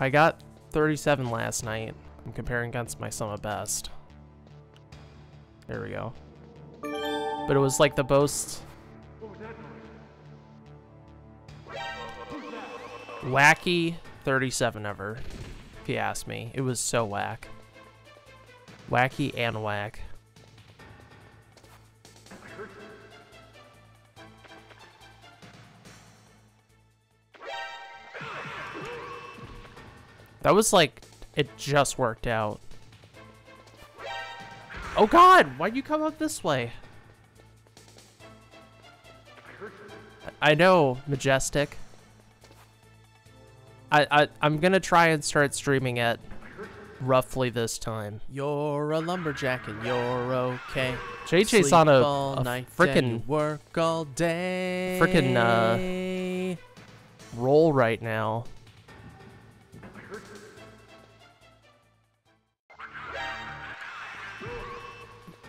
I got 37 last night. I'm comparing against my sum of best. There we go. But it was like the most wacky 37 ever, if you ask me. It was so whack. Wacky and whack. That was like, it just worked out. Oh god, why'd you come up this way? I know, Majestic. I, I, I'm gonna try and start streaming it roughly this time. You're a lumberjack and you're okay. JJ's Sleep on a, a night and you frickin' work all day. frickin', uh, roll right now.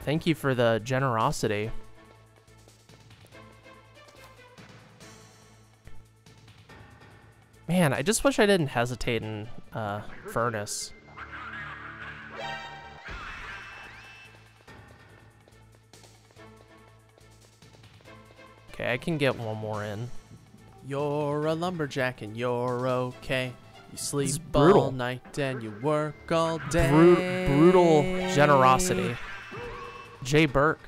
Thank you for the generosity. Man, I just wish I didn't hesitate in uh, Furnace. Okay, I can get one more in. You're a lumberjack and you're okay. You sleep all night and you work all day. Bru- brutal generosity. Jay Burke.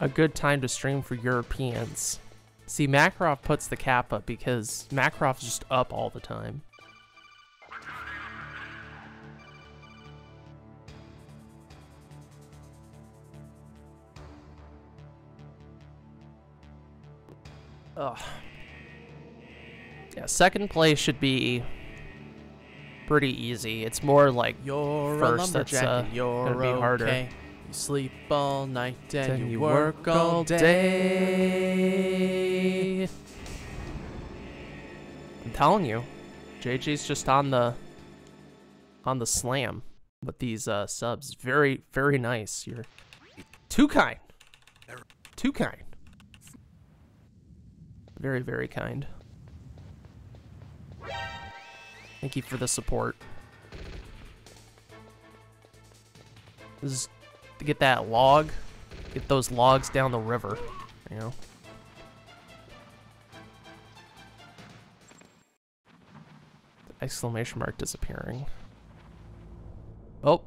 A good time to stream for Europeans. See, Makarov puts the cap up because Makarov's just up all the time. Ugh. Yeah, second place should be pretty easy. It's more like You're First, that's, uh, gonna be harder. okay. You sleep all night and, Then you, you work, all day. I'm telling you, JJ's just on the on the slam with these uh, subs. Very, very nice. You're too kind. Too kind. Very, very kind. Thank you for the support. This is to get that log, get those logs down the river, you know. exclamation mark disappearing. Oh,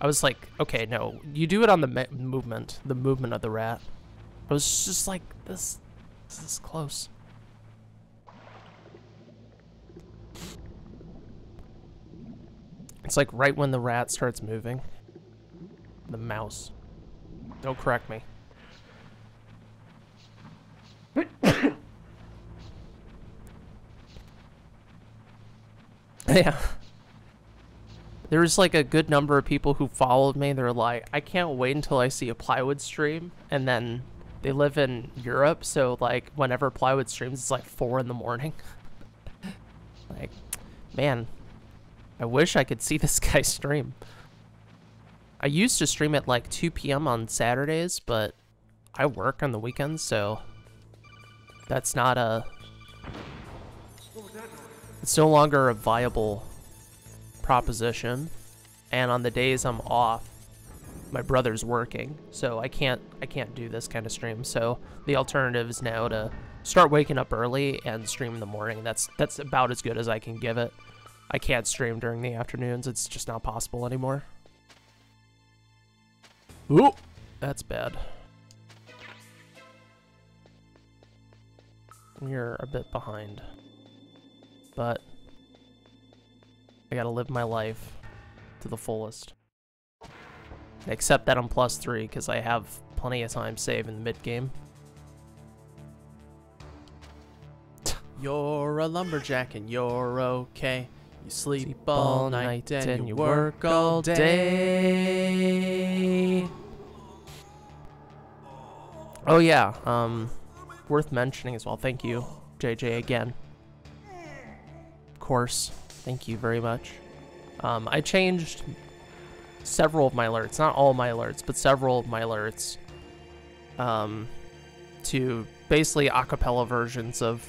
I was like, okay, no, you do it on the movement, the movement of the rat. I was just like, this, this is close. It's like right when the rat starts moving. The mouse. Don't correct me. Yeah. There was like a good number of people who followed me. They're like, I can't wait until I see a plywood stream. And then they live in Europe, so like whenever plywood streams, it's like four in the morning. like, man, I wish I could see this guy stream. I used to stream at like 2 p.m. on Saturdays, but I work on the weekends, so that's not a. It's no longer a viable proposition. And on the days I'm off, my brother's working, so I can't I can't do this kind of stream. So the alternative is now to start waking up early and stream in the morning. That's that's about as good as I can give it. I can't stream during the afternoons. It's just not possible anymore. Ooh, that's bad. You're a bit behind. But I gotta live my life to the fullest. Except that I'm plus three, because I have plenty of time saved in the mid-game. You're a lumberjack and you're okay. You sleep, Sleep all night and, and you you work all day. Oh yeah, um, worth mentioning as well. Thank you, JJ, again. Of course, thank you very much. Um, I changed several of my alerts, not all my alerts, but several of my alerts, um, to basically acapella versions of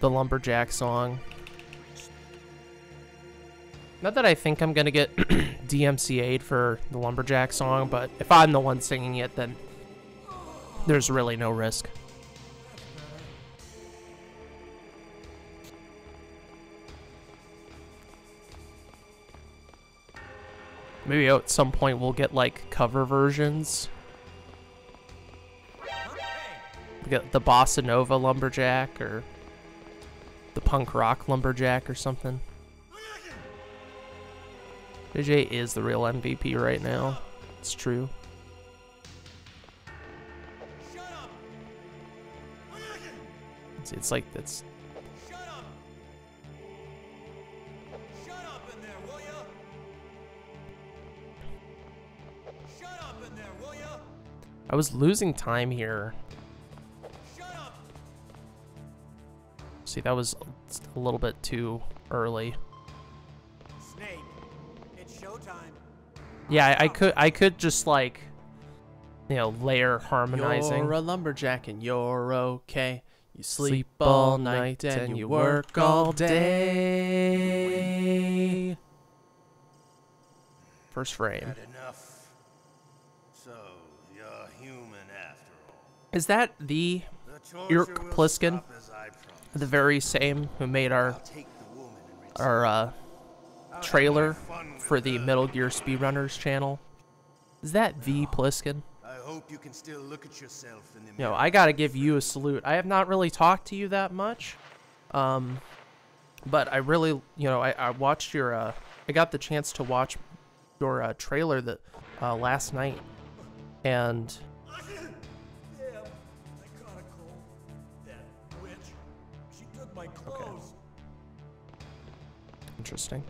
the lumberjack song. Not that I think I'm gonna get DMCA'd for the lumberjack song, but if I'm the one singing it, then there's really no risk. Maybe at some point we'll get like cover versions. We get the bossa nova lumberjack or the punk rock lumberjack or something. JJ is the real MVP right now. It's true. It's, it's like it's Shut up in there, will ya? Shut up in there, will ya? I was losing time here. Shut up! See, that was a little bit too early. Yeah, I, I could I could just like you know, layer harmonizing. You're a lumberjack and you're okay. You sleep, Sleep all night and you work all day. First frame. Had enough. So, you're human after all. Is that the The Irk Pliskin? stop as I promised. the very same who made our take the woman our uh, I'll have trailer my fun with for the. Metal Gear Speedrunners channel? Is that V Pliskin? I hope you can still look at yourself in the mirror. I gotta give you a salute. I have not really talked to you that much, um, but I really, you know, I, I watched your, uh, I got the chance to watch your uh, trailer that uh, last night, and Damn, I caught a cold. That witch. She took my clothes. interesting.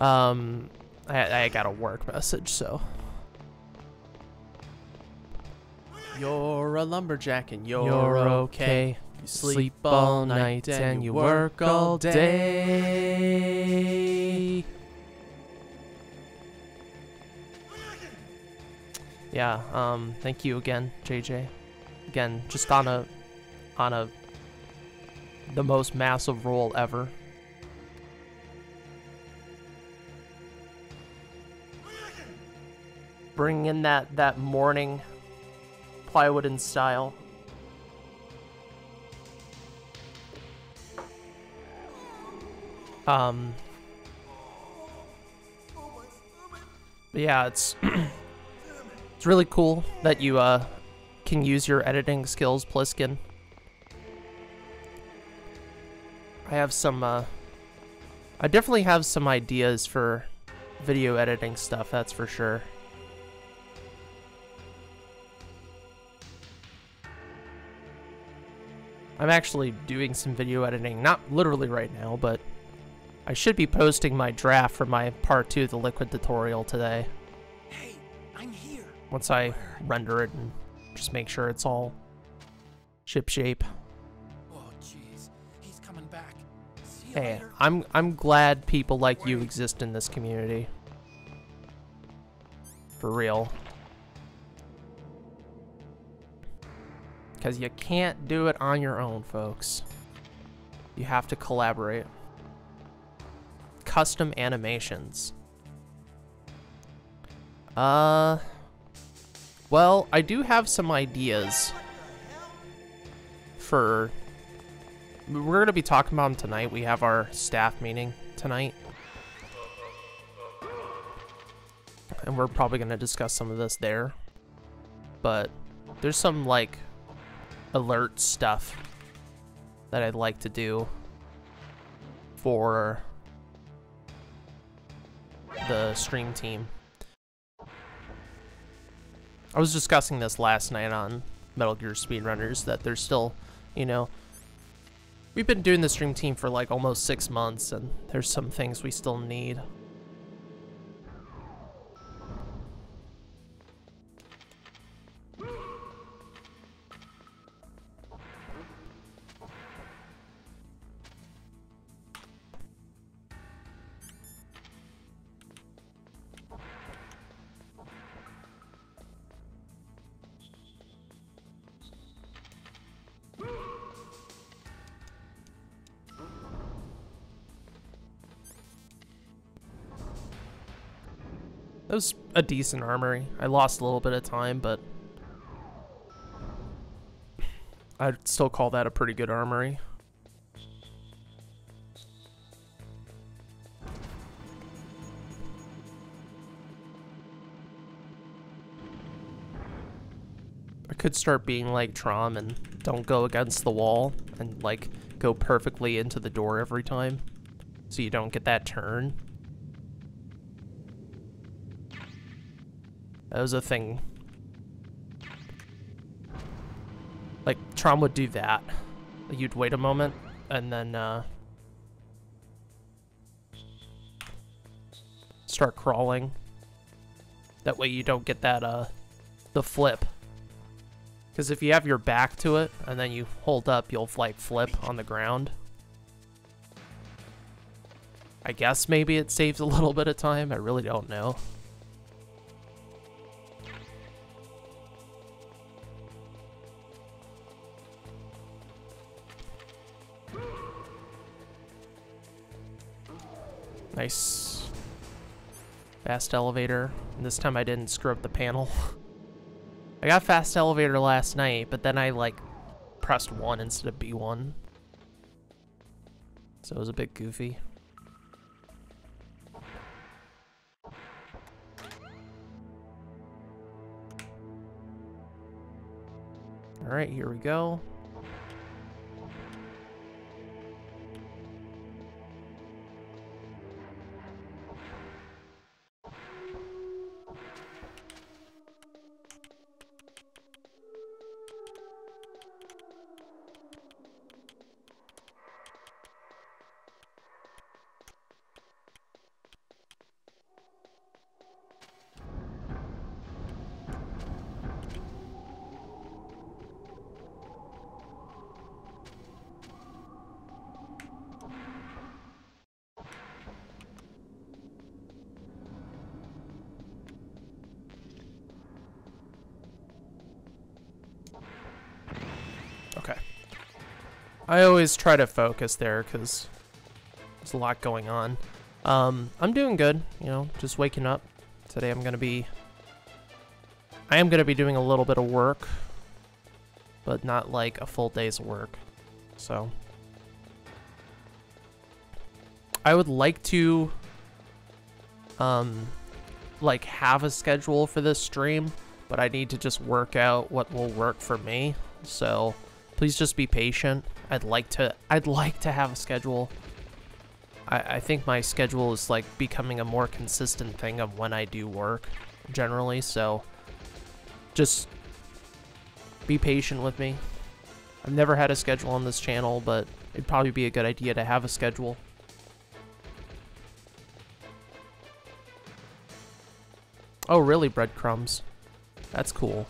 Um, I, I got a work message, so You're a lumberjack and you're, you're okay. okay. You sleep all night and you work all day. Yeah, um, thank you again, JJ. Again, just on a, on a, the most massive roll ever. Bring in that that morning plywood in style. Um. Yeah, it's it's really cool that you uh can use your editing skills, Pliskin. I have some uh I definitely have some ideas for video editing stuff, that's for sure. I'm actually doing some video editing, not literally right now, but I should be posting my draft for my part 2 of the liquid tutorial today Hey, I'm here. once I render it and just make sure it's all ship shape. Oh, jeez. He's coming back. Hey, later. I'm I'm glad people like you exist in this community. For real. Cause you can't do it on your own, folks. You have to collaborate. Custom animations. Uh well, I do have some ideas for we're going to be talking about them tonight. We have our staff meeting tonight. And we're probably going to discuss some of this there. But there's some like alert stuff that I'd like to do for the stream team. I was discussing this last night on Metal Gear Speedrunners that there's still, you know, We've been doing the stream team for like almost six months, and there's some things we still need. A decent armory. I lost a little bit of time, but I'd still call that a pretty good armory. I could start being like Trom and don't go against the wall and like go perfectly into the door every time so you don't get that turn. That was a thing. Like, Trom would do that. You'd wait a moment, and then, uh... Start crawling. That way you don't get that, uh... The flip. Because if you have your back to it, and then you hold up, you'll, like, flip on the ground. I guess maybe it saves a little bit of time. I really don't know. Nice. Fast elevator. And this time I didn't screw up the panel. I got fast elevator last night, but then I like pressed 1 instead of B1. So it was a bit goofy. Alright, here we go. I always try to focus there because there's a lot going on. Um, I'm doing good, you know, just waking up. Today I'm going to be... I am going to be doing a little bit of work, but not like a full day's work. So... I would like to, um, like have a schedule for this stream, but I need to just work out what will work for me. So please just be patient. I'd like to I'd like to have a schedule. I, I think my schedule is like becoming a more consistent thing of when I do work generally, so just be patient with me. I've never had a schedule on this channel, but it'd probably be a good idea to have a schedule. Oh, really, breadcrumbs? That's cool.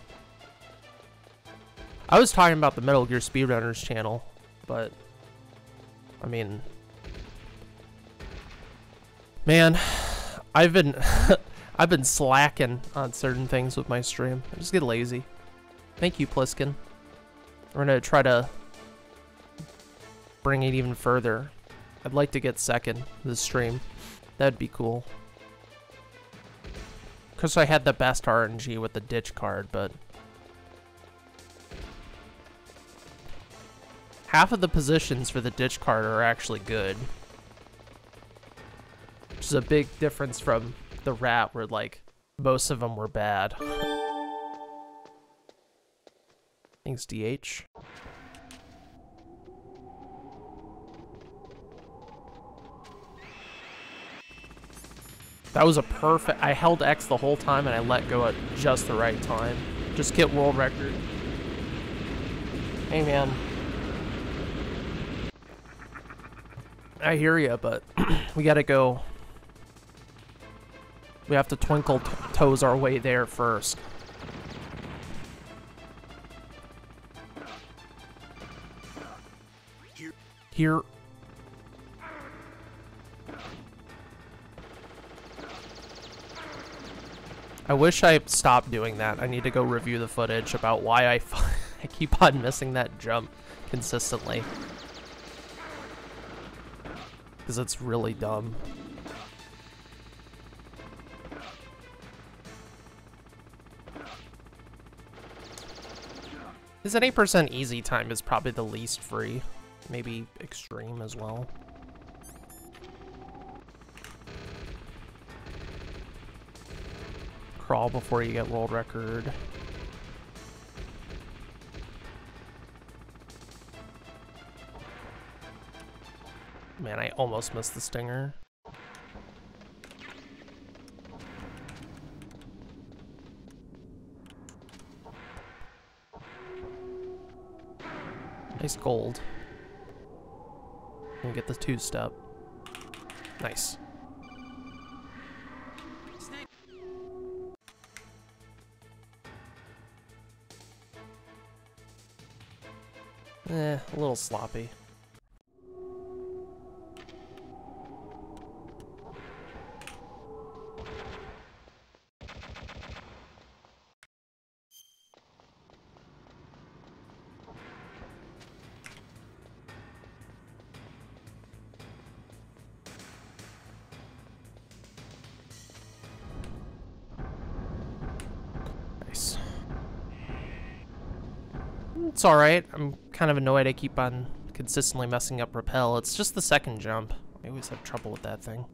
I was talking about the Metal Gear Speedrunners channel, but I mean, man, I've been I've been slacking on certain things with my stream. I just get lazy. Thank you, Pliskin. We're gonna try to bring it even further. I'd like to get second this stream. That'd be cool. Because I had the best RNG with the ditch card, but... Half of the positions for the ditch card are actually good. Which is a big difference from the rat where, like, most of them were bad. Thanks, DH. That was a perfect... I held X the whole time and I let go at just the right time. Just get world record. Hey, man. I hear you, but we gotta go. We have to twinkle toes our way there first. Here. I wish I stopped doing that. I need to go review the footage about why I, I keep on missing that jump consistently. Because it's really dumb. His 8% easy time is probably the least free. Maybe extreme as well. Crawl before you get world record. Man, I almost missed the stinger. Nice gold. And get the two step. Nice. Eh, a little sloppy. Alright. I'm kind of annoyed I keep on consistently messing up rappel. It's just the second jump. I always have trouble with that thing.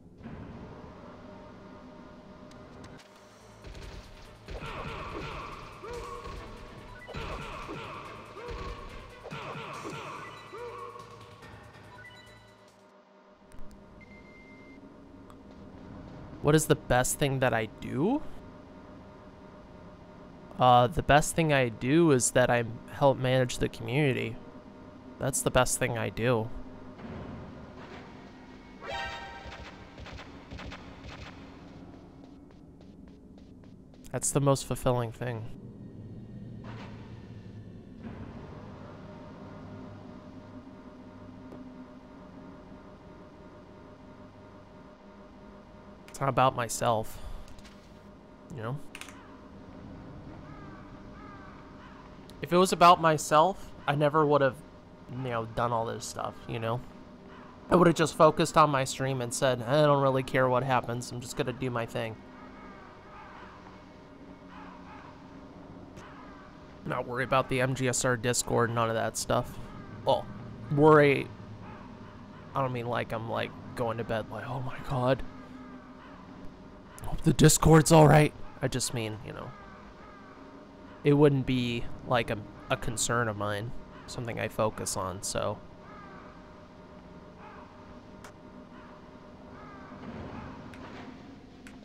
What is the best thing that I do? Uh, the best thing I do is that I help manage the community. That's the best thing I do. That's the most fulfilling thing. It's not about myself. You know? If it was about myself, I never would have, you know, done all this stuff, you know? I would have just focused on my stream and said, I don't really care what happens, I'm just gonna do my thing. Not worry about the MGSR Discord, none of that stuff. Well, worry, I don't mean like I'm like going to bed like, oh my god. Hope the Discord's alright. I just mean, you know, it wouldn't be like a, a concern of mine, something I focus on, so.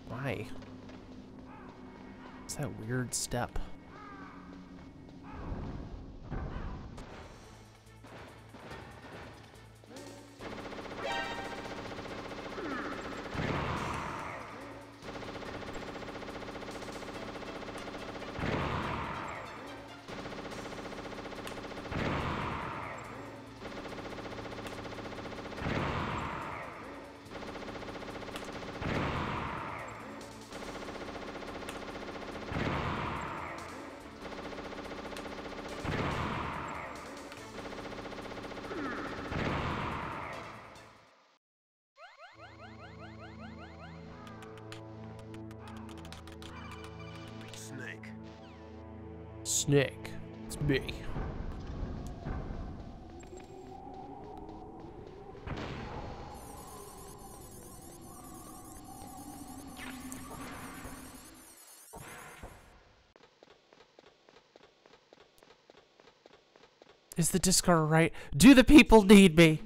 Why? It's that weird step. Is the Discord right? Do the people need me?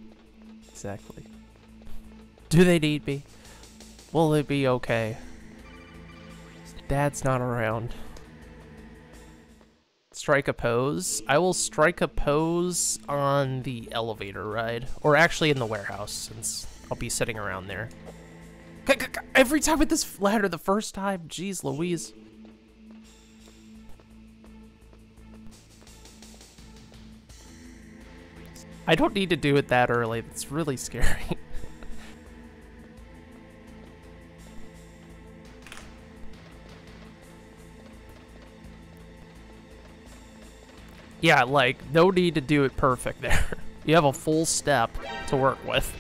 Exactly. Do they need me? Will it be okay? Dad's not around. Strike a pose. I will strike a pose on the elevator ride. Or actually in the warehouse, since I'll be sitting around there. Every time with this ladder, the first time, jeez Louise. I don't need to do it that early. It's really scary. yeah, like, no need to do it perfect there. You have a full step to work with.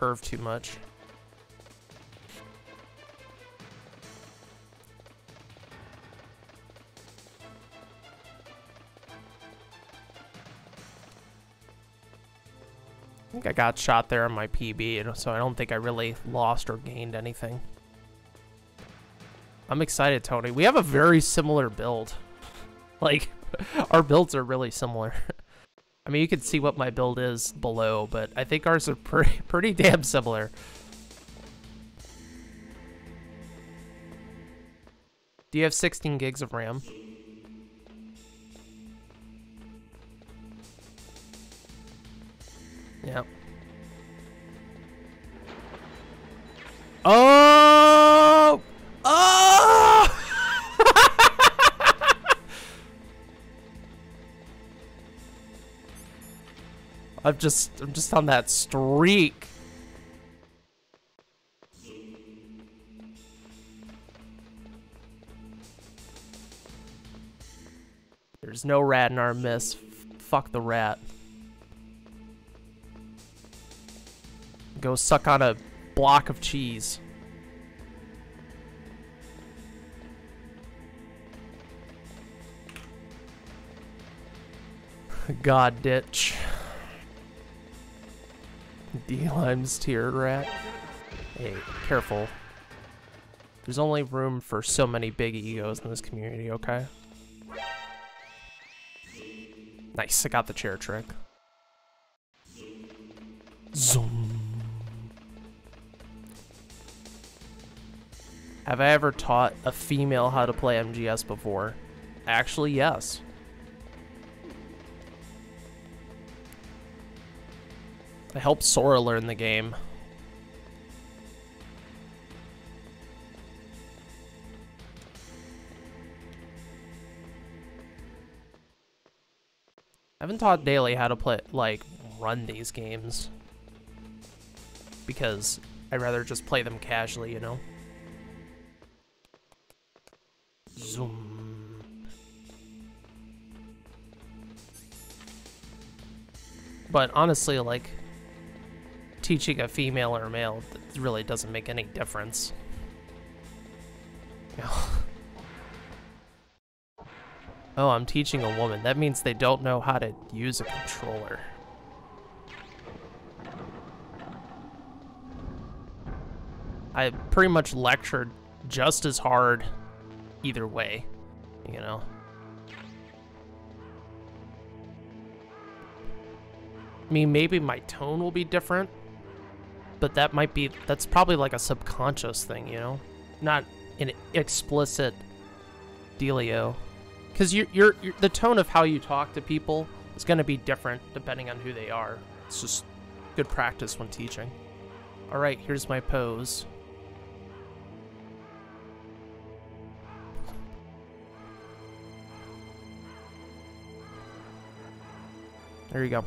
Curve too much. I think I got shot there on my PB, so I don't think I really lost or gained anything. I'm excited, Tony. We have a very similar build. Like, our builds are really similar. I mean, you can see what my build is below, but I think ours are pretty, pretty damn similar. Do you have 16 gigs of RAM? Just I'm just on that streak. There's no rat in our miss. Fuck the rat. Go suck on a block of cheese. God ditch. D-Lime's tiered rat. Hey, careful. There's only room for so many big egos in this community, okay? Nice, I got the chair trick. Zoom. Have I ever taught a female how to play MGS before? Actually, yes. I helped Sora learn the game. I haven't taught Daily how to play, like, run these games. Because I'd rather just play them casually, you know? Zoom. But honestly, like, teaching a female or a male really doesn't make any difference. oh, I'm teaching a woman. That means they don't know how to use a controller. I pretty much lectured just as hard either way, you know? I mean, maybe my tone will be different, but that might be that's probably like a subconscious thing, you know, not an explicit dealio, because you're, you're, you're the tone of how you talk to people is going to be different depending on who they are. It's just good practice when teaching. All right, here's my pose. There you go.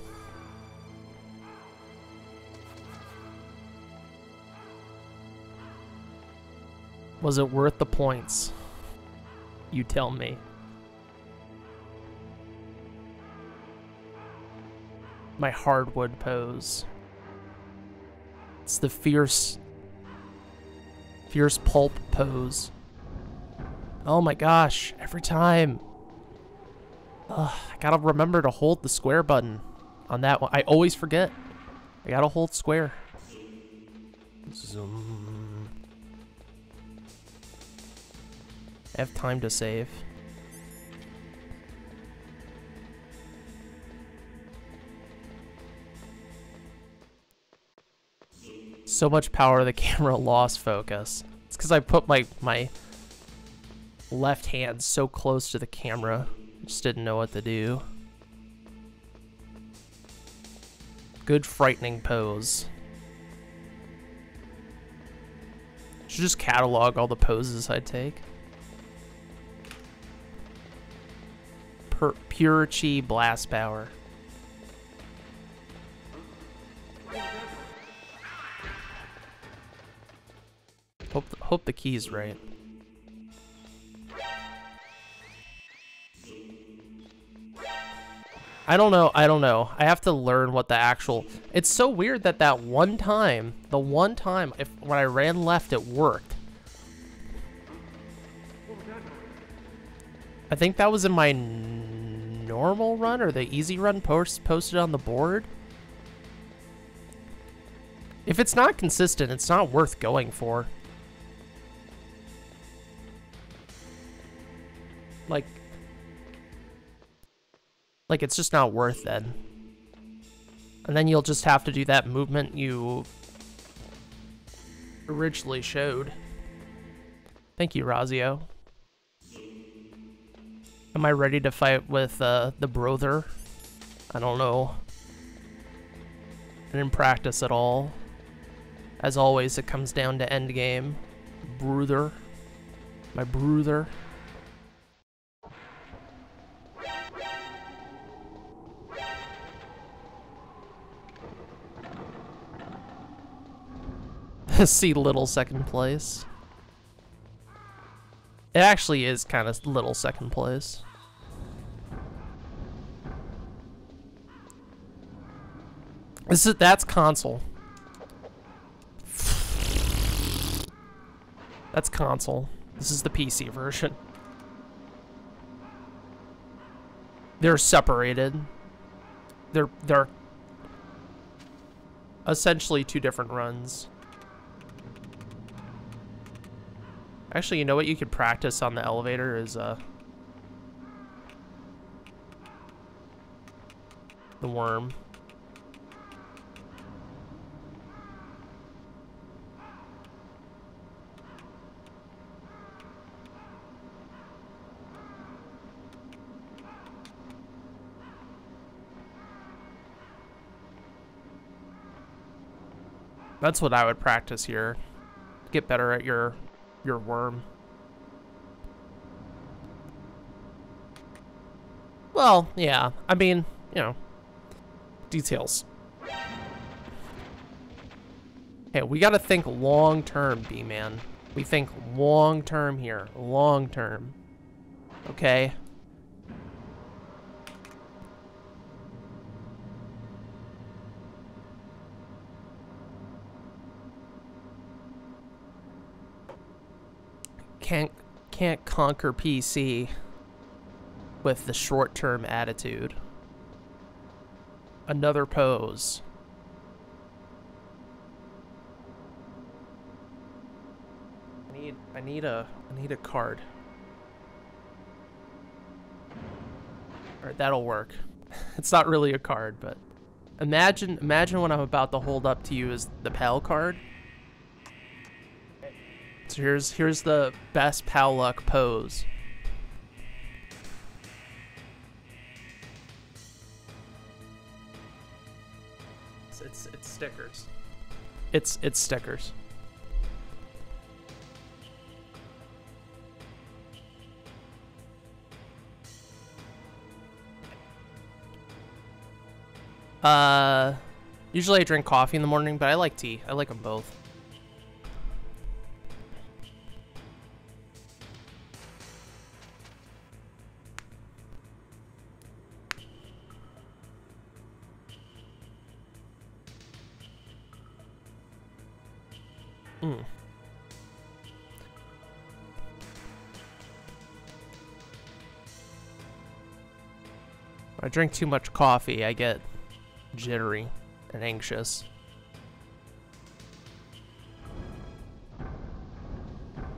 Was it worth the points? You tell me. My hardwood pose. It's the fierce, fierce pulp pose. Oh my gosh, every time. Ugh, I gotta remember to hold the square button on that one. I always forget. I gotta hold square. Zoom. I have time to save. So much power the camera lost focus. It's because I put my, my left hand so close to the camera. Just didn't know what to do. Good frightening pose. Should just catalog all the poses I take. Pure chi blast power. Hope hope the key's right. I don't know. I don't know. I have to learn what the actual. It's so weird that that one time, the one time, if when I ran left, it worked. I think that was in my normal run or the easy run post posted on the board. If it's not consistent, it's not worth going for. Like, like it's just not worth it. And then you'll just have to do that movement you originally showed. Thank you, Razio. Am I ready to fight with uh, the brother? I don't know. I didn't practice at all. As always, it comes down to endgame. Brother. My brother. See little second place. It actually is kind of little second place. This is that's console. That's console. This is the PC version. They're separated. They're they're essentially two different runs. Actually, you know what you could practice on the elevator is uh the worm. That's what I would practice here. Get better at your your worm. Well, yeah. I mean, you know, details. Hey, we gotta think long term, B-Man. We think long term here. Long term. Okay? Can't can't conquer PC with the short-term attitude. Another pose. I need I need a I need a card. Alright, that'll work. it's not really a card, but imagine imagine what I'm about to hold up to you is the PAL card. So here's here's the best pal luck pose. It's, it's it's stickers. It's it's stickers. Uh, usually I drink coffee in the morning, but I like tea. I like them both. Drink too much coffee, I get jittery and anxious.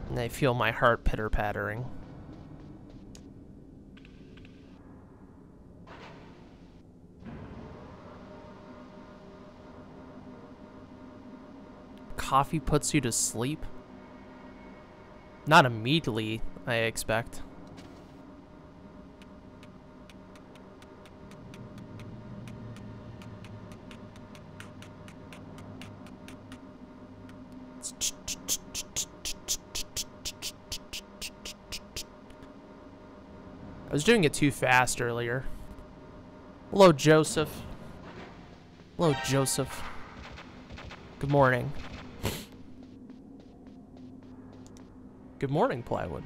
And I feel my heart pitter-pattering. Coffee puts you to sleep? Not immediately, I expect. Was doing it too fast earlier. Hello, Joseph. Hello, Joseph. Good morning. Good morning, Plywood.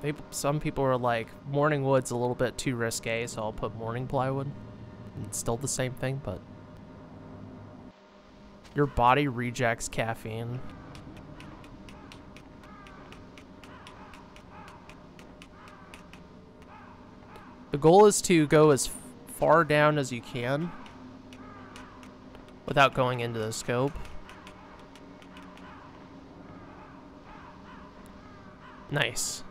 They, some people are like, morning wood's a little bit too risque, so I'll put morning plywood. It's still the same thing, but your body rejects caffeine. The goal is to go as far down as you can without going into the scope. Nice.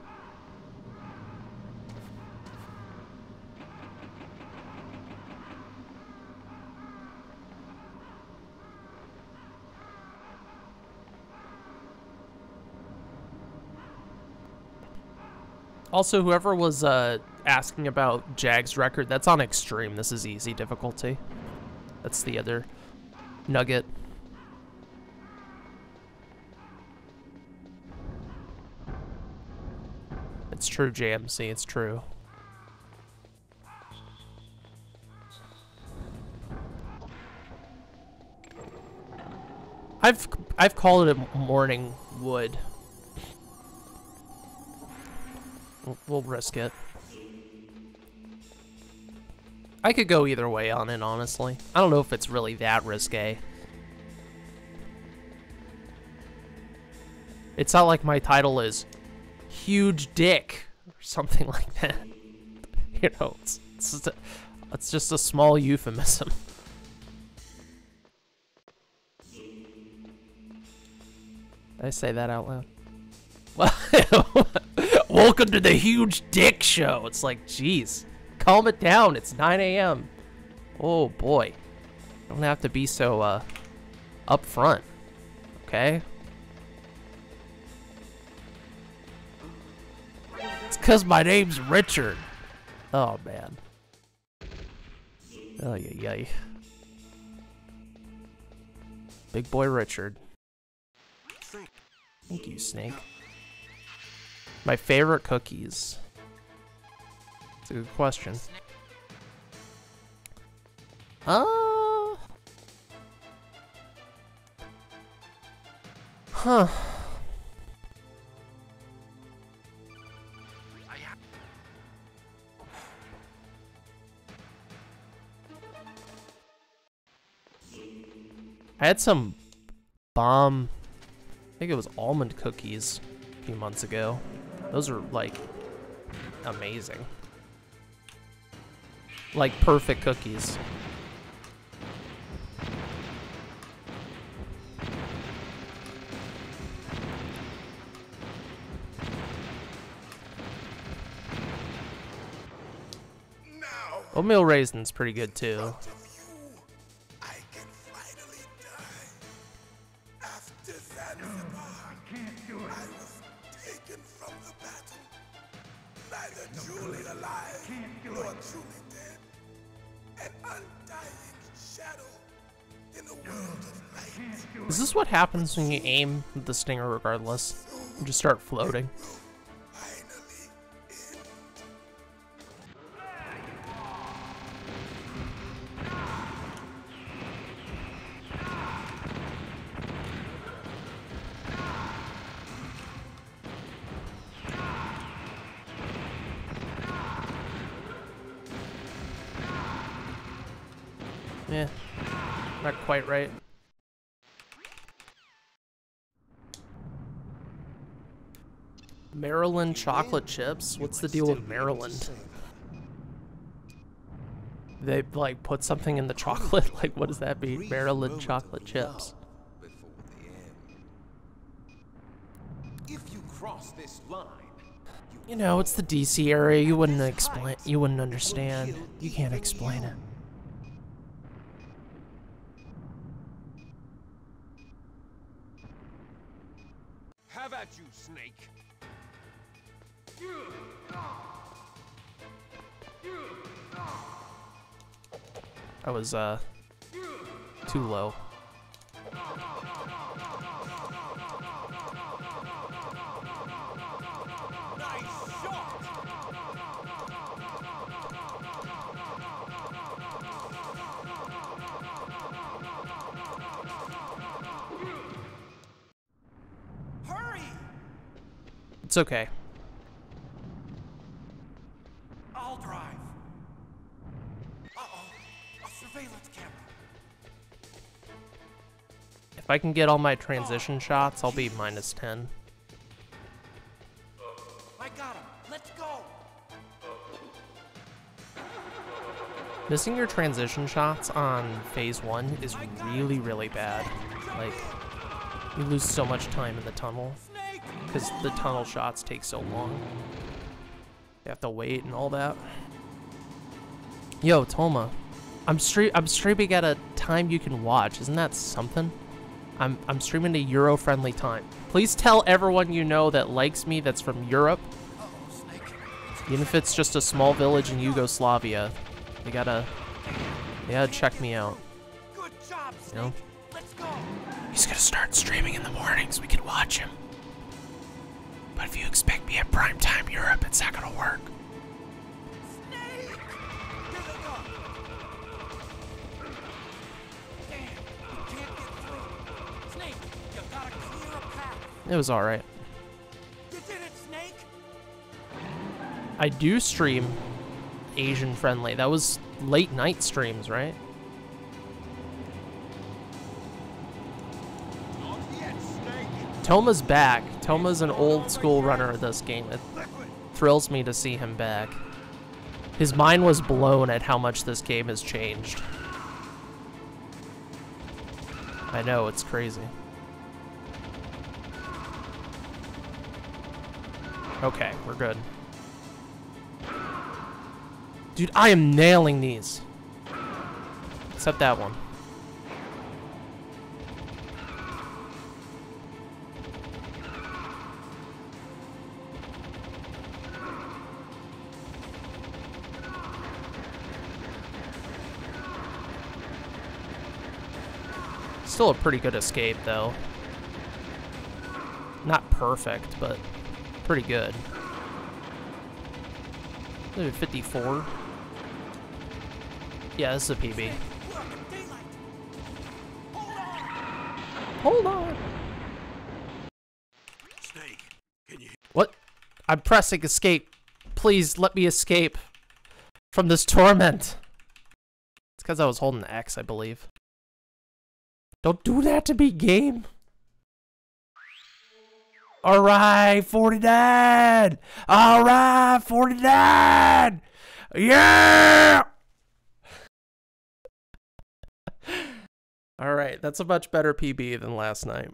Also, whoever was uh, asking about Jag's record, that's on extreme. This is easy difficulty. That's the other nugget. It's true, JMC. It's true. I've I've called it a morning wood. We'll, we'll risk it. I could go either way on it, honestly. I don't know if it's really that risque. It's not like my title is huge dick or something like that. you know, it's, it's, just a, it's just a small euphemism. Did I say that out loud? Welcome to the huge dick show. It's like, jeez, calm it down. It's 9 a.m. Oh boy, don't have to be so uh, upfront. Okay. It's cause my name's Richard. Oh man. Oh yeah, yeah. Big boy Richard. Thank you, Snake. My favorite cookies. It's a good question. Uh. Huh. I had some bomb, I think it was almond cookies a few months ago. Those are like amazing. Like perfect cookies. Oatmeal raisin's pretty good too. Is this what happens when you aim the stinger regardless? You just start floating. Quite right. Maryland chocolate chips? What's the deal with Maryland? They like put something in the chocolate? Like what does that mean? Maryland chocolate chips. before the end. If you cross this line, you You know, it's the DC area. You wouldn't explain. You wouldn't understand. You can't explain it. I was uh too low. It's okay. I can get all my transition shots, I'll be minus 10. I got him. Let's go. Missing your transition shots on phase one is really, really bad. Like, you lose so much time in the tunnel because the tunnel shots take so long. You have to wait and all that. Yo, Toma, I'm stre- I'm streaming at a time you can watch. Isn't that something? I'm I'm streaming a Euro friendly time. Please tell everyone you know that likes me that's from Europe, even if it's just a small village in Yugoslavia. They gotta they gotta check me out. Good job, Snake. You know? Let's go. He's gonna start streaming in the mornings. We can watch him. But if you expect me at prime time Europe, it's not gonna work. It was all right. You did it, Snake. I do stream Asian friendly. That was late night streams, right? Not yet, Snake. Toma's back. Toma's an old school runner of this game. It thrills me to see him back. His mind was blown at how much this game has changed. I know, it's crazy. Okay, we're good. Dude, I am nailing these. Except that one. Still a pretty good escape, though. Not perfect, but pretty good. Maybe 54. Yeah, this is a PB. We're up in daylight. Hold on. Hold on. Snake, can you What? I'm pressing escape. Please let me escape from this torment. It's because I was holding X, I believe. Don't do that to me, game. All right, 49. All right, 49. Yeah. All right, that's a much better PB than last night.